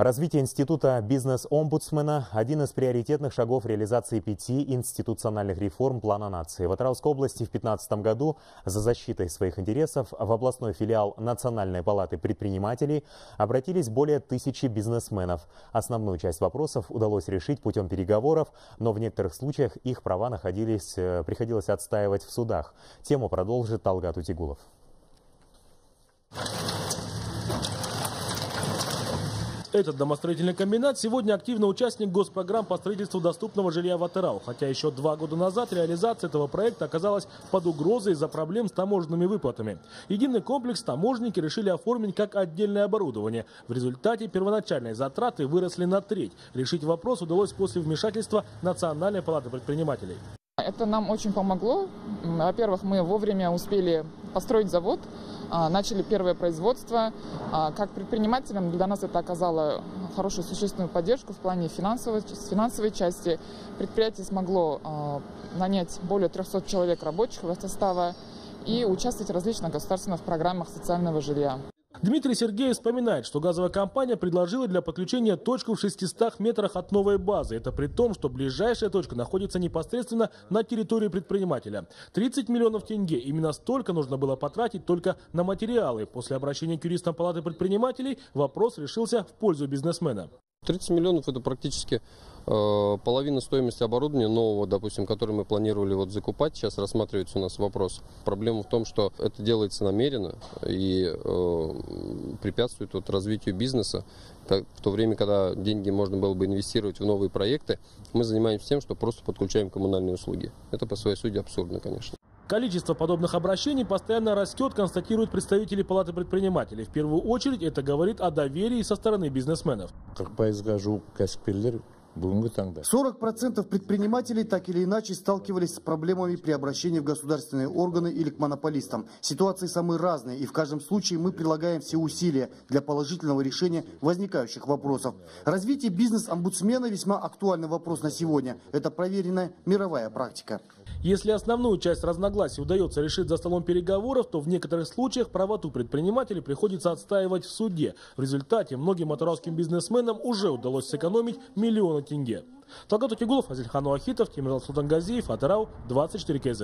Развитие института бизнес-омбудсмена – один из приоритетных шагов реализации пяти институциональных реформ плана нации. В Атырауской области в 2015 году за защитой своих интересов в областной филиал Национальной палаты предпринимателей обратились более тысячи бизнесменов. Основную часть вопросов удалось решить путем переговоров, но в некоторых случаях их права находились, э, приходилось отстаивать в судах. Тему продолжит Талгат Утигулов. Этот домостроительный комбинат сегодня активный участник госпрограмм по строительству доступного жилья в Атырау. Хотя еще два года назад реализация этого проекта оказалась под угрозой из-за проблем с таможенными выплатами. Единый комплекс таможенники решили оформить как отдельное оборудование. В результате первоначальные затраты выросли на треть. Решить вопрос удалось после вмешательства Национальной палаты предпринимателей. Это нам очень помогло. Во-первых, мы вовремя успели построить завод, а, начали первое производство. А, как предпринимателям для нас это оказало хорошую существенную поддержку в плане финансовой, финансовой части. Предприятие смогло а, нанять более 300 человек рабочих состава и участвовать в различных государственных программах социального жилья. Дмитрий Сергеев вспоминает, что газовая компания предложила для подключения точку в 600 метрах от новой базы. Это при том, что ближайшая точка находится непосредственно на территории предпринимателя. 30 миллионов тенге. Именно столько нужно было потратить только на материалы. После обращения к юристам Палаты предпринимателей вопрос решился в пользу бизнесмена. 30 миллионов это практически Э, половина стоимости оборудования нового, допустим, который мы планировали вот закупать, сейчас рассматривается у нас вопрос. Проблема в том, что это делается намеренно и э, препятствует вот развитию бизнеса. В то время, когда деньги можно было бы инвестировать в новые проекты, мы занимаемся тем, что просто подключаем коммунальные услуги. Это по своей сути абсурдно, конечно. Количество подобных обращений постоянно растет, констатируют представители Палаты предпринимателей. В первую очередь это говорит о доверии со стороны бизнесменов. 40% предпринимателей так или иначе сталкивались с проблемами при обращении в государственные органы или к монополистам. Ситуации самые разные, и в каждом случае мы прилагаем все усилия для положительного решения возникающих вопросов. Развитие бизнес-омбудсмена весьма актуальный вопрос на сегодня. Это проверенная мировая практика. Если основную часть разногласий удается решить за столом переговоров, то в некоторых случаях правоту предпринимателей приходится отстаивать в суде. В результате многим атырауским бизнесменам уже удалось сэкономить миллионы тенге. Талгат Утигулов, Азельхан Уахитов, Тимирал Султангазиев, Атырау, 24 КЗ.